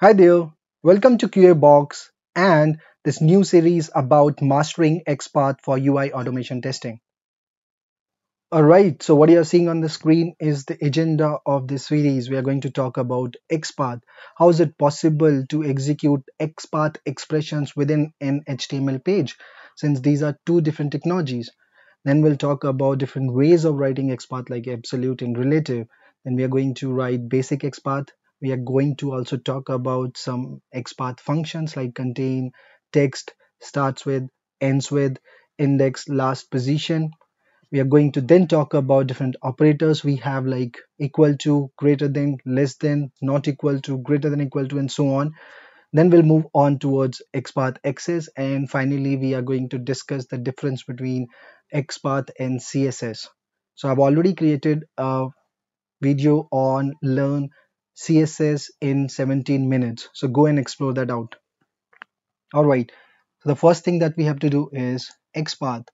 Hi there, welcome to QA Box and this new series about mastering XPath for UI automation testing. Alright, so what you're seeing on the screen is the agenda of this series. We are going to talk about XPath. How is it possible to execute XPath expressions within an HTML page since these are two different technologies. Then we'll talk about different ways of writing XPath like absolute and relative. Then we are going to write basic XPath we are going to also talk about some XPath functions like contain, text, starts with, ends with, index, last position. We are going to then talk about different operators we have like equal to, greater than, less than, not equal to, greater than equal to, and so on. Then we'll move on towards XPath axes and finally we are going to discuss the difference between XPath and CSS. So I've already created a video on learn CSS in 17 minutes. So go and explore that out. All right. So the first thing that we have to do is XPath.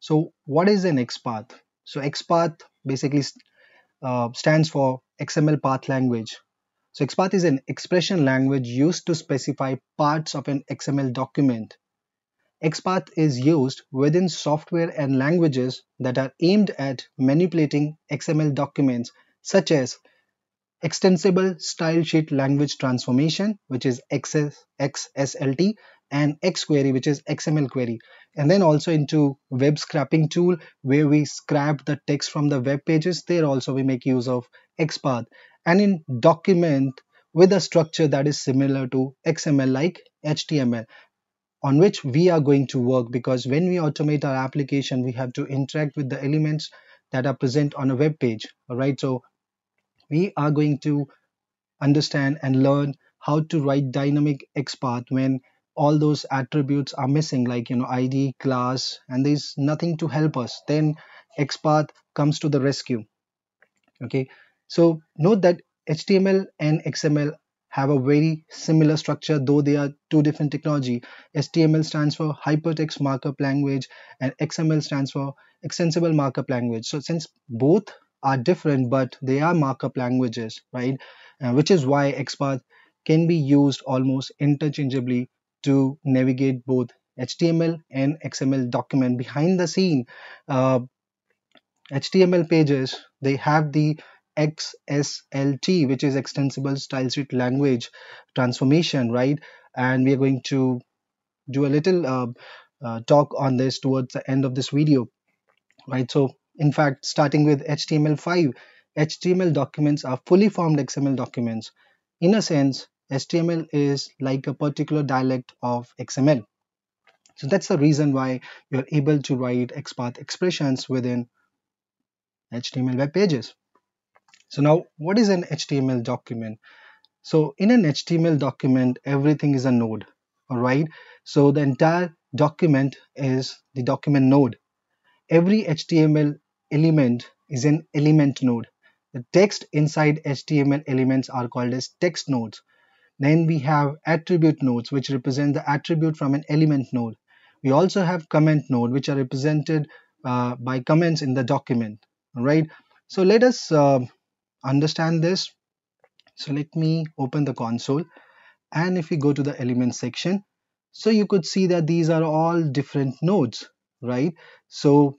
So what is an XPath? So XPath basically uh, stands for XML path language. So XPath is an expression language used to specify parts of an XML document. XPath is used within software and languages that are aimed at manipulating XML documents such as extensible style sheet language transformation, which is XS, XSLT, and XQuery, which is XML query. And then also into web scraping tool, where we scrap the text from the web pages. There also we make use of XPath. And in document with a structure that is similar to XML like HTML on which we are going to work because when we automate our application we have to interact with the elements that are present on a web page all right so we are going to understand and learn how to write dynamic XPath when all those attributes are missing like you know id class and there's nothing to help us. Then xpath comes to the rescue. Okay? So note that html and xml have a very similar structure though they are two different technology. Html stands for hypertext markup language and xml stands for extensible markup language. So since both are different, but they are markup languages, right? Uh, which is why XPath can be used almost interchangeably to navigate both HTML and XML document. Behind the scene, uh, HTML pages, they have the XSLT, which is Extensible Style Sheet Language Transformation, right? And we are going to do a little uh, uh, talk on this towards the end of this video, right? So in fact, starting with HTML5, HTML documents are fully formed XML documents. In a sense, HTML is like a particular dialect of XML. So that's the reason why you're able to write XPath expressions within HTML web pages. So now what is an HTML document? So in an HTML document, everything is a node, all right? So the entire document is the document node. Every HTML element is an element node. The text inside HTML elements are called as text nodes. Then we have attribute nodes which represent the attribute from an element node. We also have comment node which are represented uh, by comments in the document. Right. So let us uh, understand this. So let me open the console and if we go to the element section, so you could see that these are all different nodes, right? So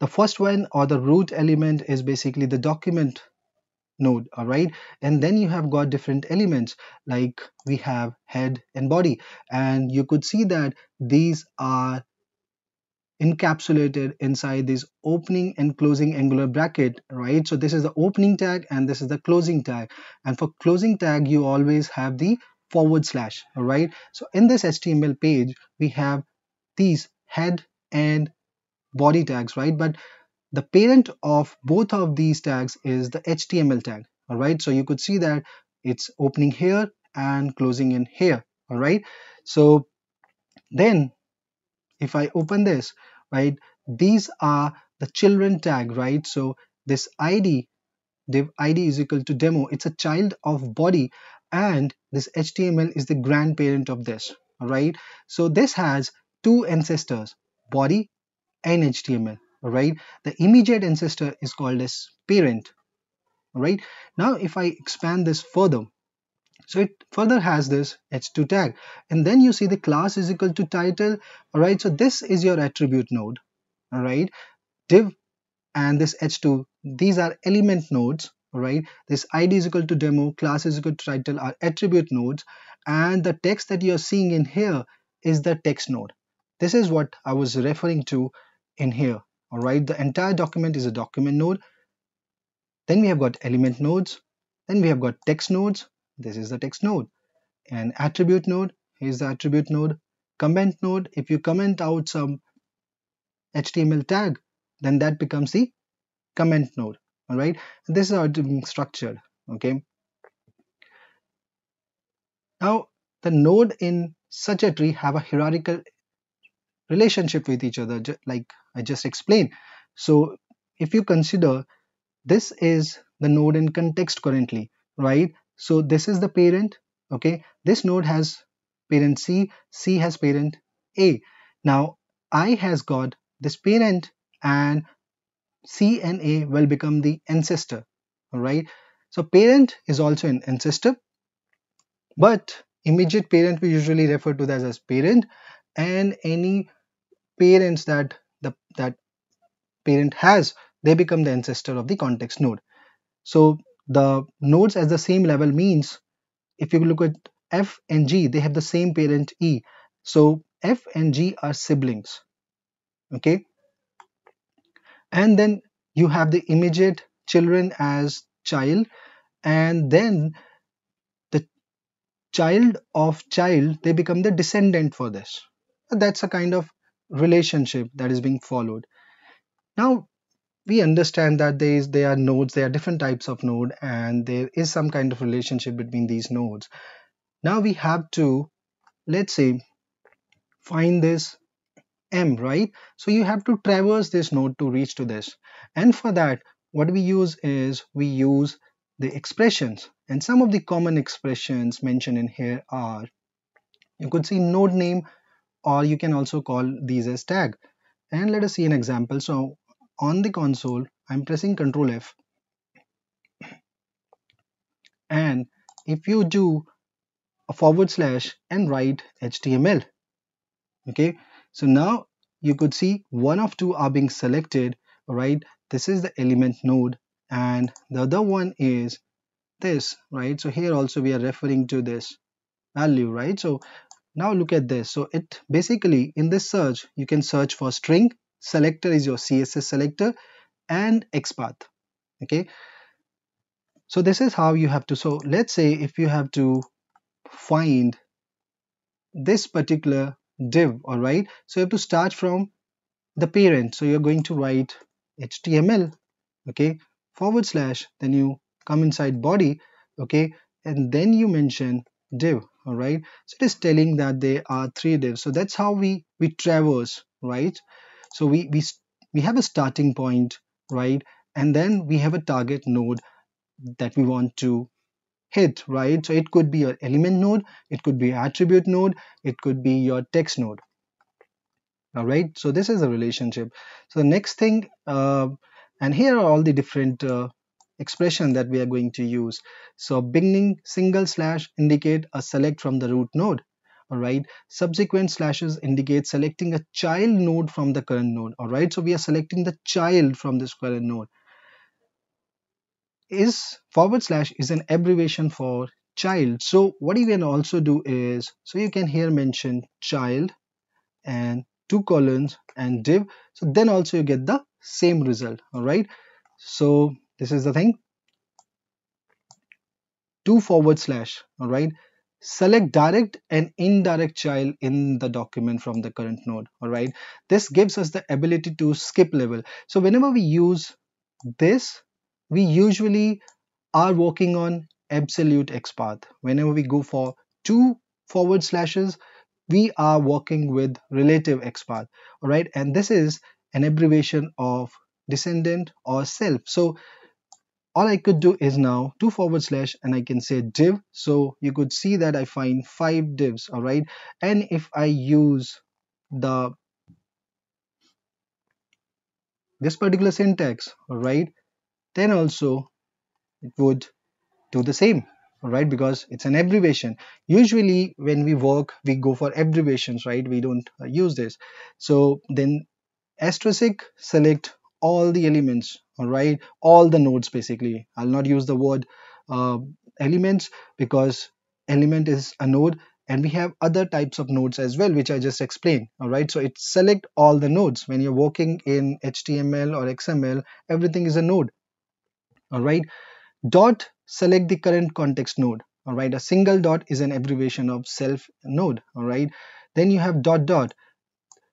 the first one or the root element is basically the document node all right? And then you have got different elements like we have head and body. And you could see that these are encapsulated inside this opening and closing angular bracket right? So this is the opening tag and this is the closing tag. And for closing tag you always have the forward slash all right? So in this html page we have these head and body tags, right? But the parent of both of these tags is the HTML tag, all right? So you could see that it's opening here and closing in here, all right? So then if I open this, right, these are the children tag, right? So this ID, div ID is equal to demo, it's a child of body and this HTML is the grandparent of this, all right? So this has two ancestors, body and HTML. Right? The immediate ancestor is called as parent. Right? Now, if I expand this further, so it further has this h2 tag and then you see the class is equal to title all right so this is your attribute node all right div and this h2 these are element nodes all right this id is equal to demo class is equal to title are attribute nodes and the text that you're seeing in here is the text node this is what i was referring to in here. All right the entire document is a document node. Then we have got element nodes. Then we have got text nodes. This is the text node. And attribute node is the attribute node. Comment node if you comment out some html tag then that becomes the comment node. All right and this is how it's structured okay? Now the node in such a tree have a hierarchical relationship with each other like i just explained. So if you consider this is the node in context currently right? So this is the parent okay? This node has parent c c has parent a. Now i has got this parent and c and a will become the ancestor all right so parent is also an ancestor but immediate parent we usually refer to that as parent and any parents that the that parent has they become the ancestor of the context node. So the nodes at the same level means if you look at f and g they have the same parent e. So f and g are siblings okay? And then you have the immediate children as child and then the child of child they become the descendant for this that's a kind of relationship that is being followed. Now we understand that there is there are nodes there are different types of node and there is some kind of relationship between these nodes. Now we have to let's say find this m right? So you have to traverse this node to reach to this. And for that what we use is we use the expressions. And some of the common expressions mentioned in here are you could see node name or you can also call these as tag. And let us see an example. So on the console I'm pressing Ctrl F. And if you do a forward slash and write HTML okay? So now you could see one of two are being selected right? This is the element node and the other one is this right? So here also we are referring to this value right? So now look at this. So it basically in this search you can search for string. Selector is your css selector and xpath. Okay? So this is how you have to so let's say if you have to find this particular div all right? So you have to start from the parent. So you're going to write html okay? Forward slash then you come inside body okay? And then you mention div all right? So it is telling that there are three divs so that's how we we traverse right? So we we we have a starting point right? And then we have a target node that we want to hit right? So it could be your element node it could be attribute node it could be your text node all right? So this is a relationship. So the next thing uh, and here are all the different uh, expression that we are going to use. So beginning single slash indicate a select from the root node. All right subsequent slashes indicate selecting a child node from the current node. All right so we are selecting the child from this current node. Is forward slash is an abbreviation for child. So what you can also do is so you can here mention child and two colons and div. So then also you get the same result. All right so this is the thing. Two forward slash all right? Select direct and indirect child in the document from the current node all right? This gives us the ability to skip level. So whenever we use this we usually are working on absolute xpath whenever we go for two forward slashes we are working with relative xpath all right? And this is an abbreviation of descendant or self. So all I could do is now two forward slash and I can say div. So you could see that I find five divs all right? And if I use the this particular syntax all right then also it would do the same right? Because it's an abbreviation. Usually when we work we go for abbreviations right? We don't uh, use this. So then asterisk select all the elements all right? All the nodes basically. I'll not use the word uh, elements because element is a node and we have other types of nodes as well which i just explained all right? So it select all the nodes. When you're working in html or xml everything is a node all right? Dot select the current context node all right? A single dot is an abbreviation of self node all right? Then you have dot dot.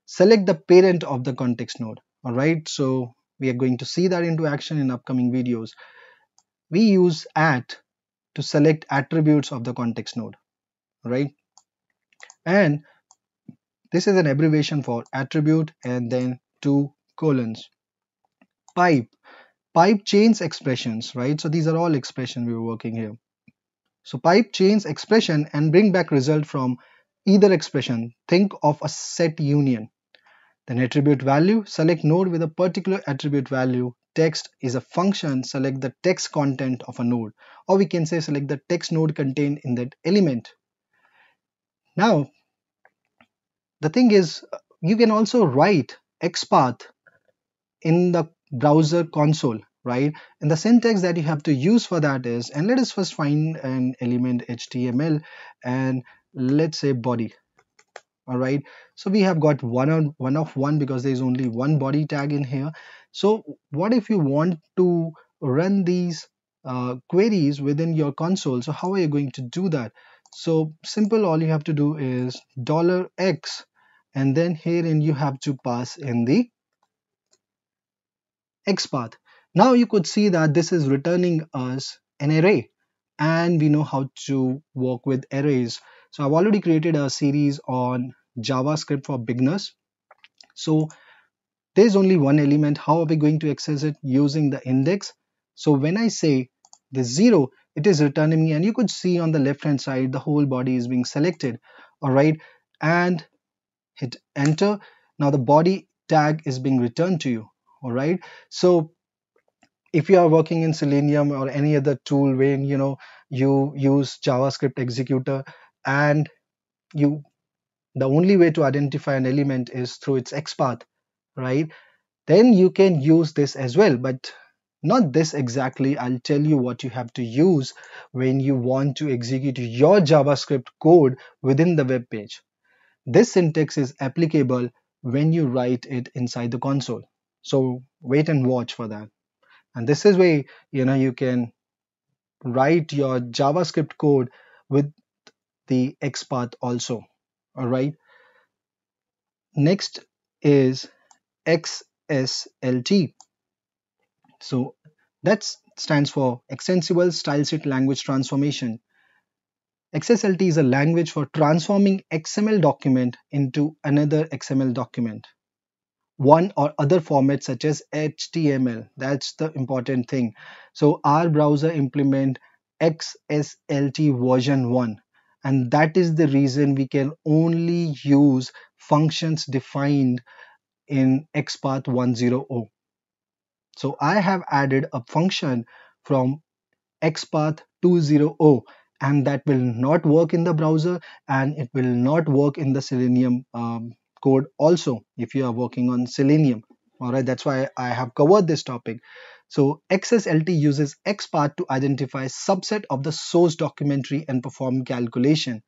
Select the parent of the context node all right? So we are going to see that into action in upcoming videos. We use at to select attributes of the context node right? And this is an abbreviation for attribute and then two colons. Pipe. Pipe chains expressions right? So these are all expressions we were working here. So pipe chains expression and bring back result from either expression. Think of a set union then attribute value select node with a particular attribute value. Text is a function select the text content of a node. Or we can say select the text node contained in that element. Now the thing is you can also write xpath in the browser console right? And the syntax that you have to use for that is and let us first find an element html and let's say body all right so we have got one on one of one because there's only one body tag in here so what if you want to run these uh, queries within your console so how are you going to do that so simple all you have to do is dollar x and then here herein you have to pass in the XPath. Now you could see that this is returning us an array and we know how to work with arrays. So I've already created a series on JavaScript for beginners. So there's only one element. How are we going to access it? Using the index. So when I say the zero, it is returning me and you could see on the left hand side, the whole body is being selected. All right. And hit enter. Now the body tag is being returned to you all right so if you are working in selenium or any other tool when you know you use javascript executor and you the only way to identify an element is through its xpath right? Then you can use this as well but not this exactly. I'll tell you what you have to use when you want to execute your javascript code within the web page. This syntax is applicable when you write it inside the console. So wait and watch for that. And this is where you know you can write your javascript code with the xpath also all right next is xslt so that stands for extensible style sheet language transformation xslt is a language for transforming xml document into another xml document one or other format such as HTML. That's the important thing. So our browser implement XSLT version 1 and that is the reason we can only use functions defined in XPath 1.0. So I have added a function from XPath 2.0 and that will not work in the browser and it will not work in the Selenium um, code also if you are working on Selenium. All right, that's why I have covered this topic. So XSLT uses XPath to identify subset of the source documentary and perform calculation.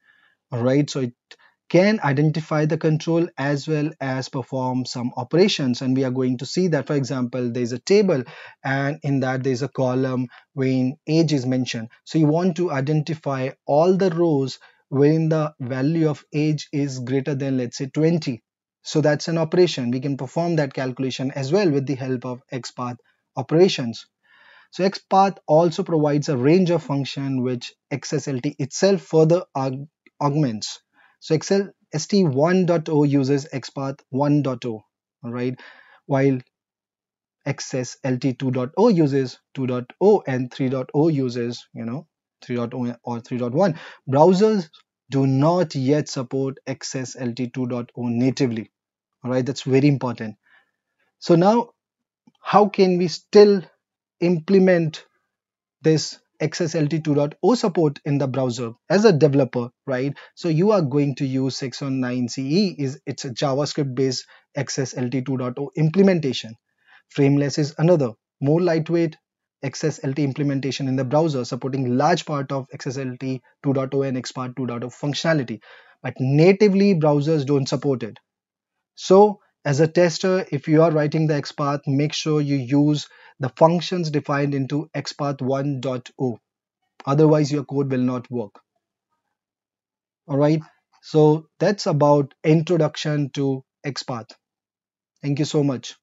Right, so it can identify the control as well as perform some operations. And we are going to see that for example there's a table and in that there's a column when age is mentioned. So you want to identify all the rows when the value of age is greater than let's say 20 so that's an operation. We can perform that calculation as well with the help of xpath operations so xpath also provides a range of function which xslt itself further aug augments so excel st1.0 uses xpath 1.0 all right while xslt 2.0 uses 2.0 and 3.0 uses you know 3.0 or 3.1. Browsers do not yet support XSLT 2.0 natively. All right, that's very important. So now, how can we still implement this XSLT 2.0 support in the browser as a developer, right? So you are going to use Saxon-CE is it's a JavaScript based XSLT 2.0 implementation. Frameless is another more lightweight XSLT implementation in the browser supporting large part of XSLT 2.0 and XPath 2.0 functionality, but natively browsers don't support it. So as a tester, if you are writing the XPath, make sure you use the functions defined into XPath 1.0. Otherwise, your code will not work. All right. So that's about introduction to XPath. Thank you so much.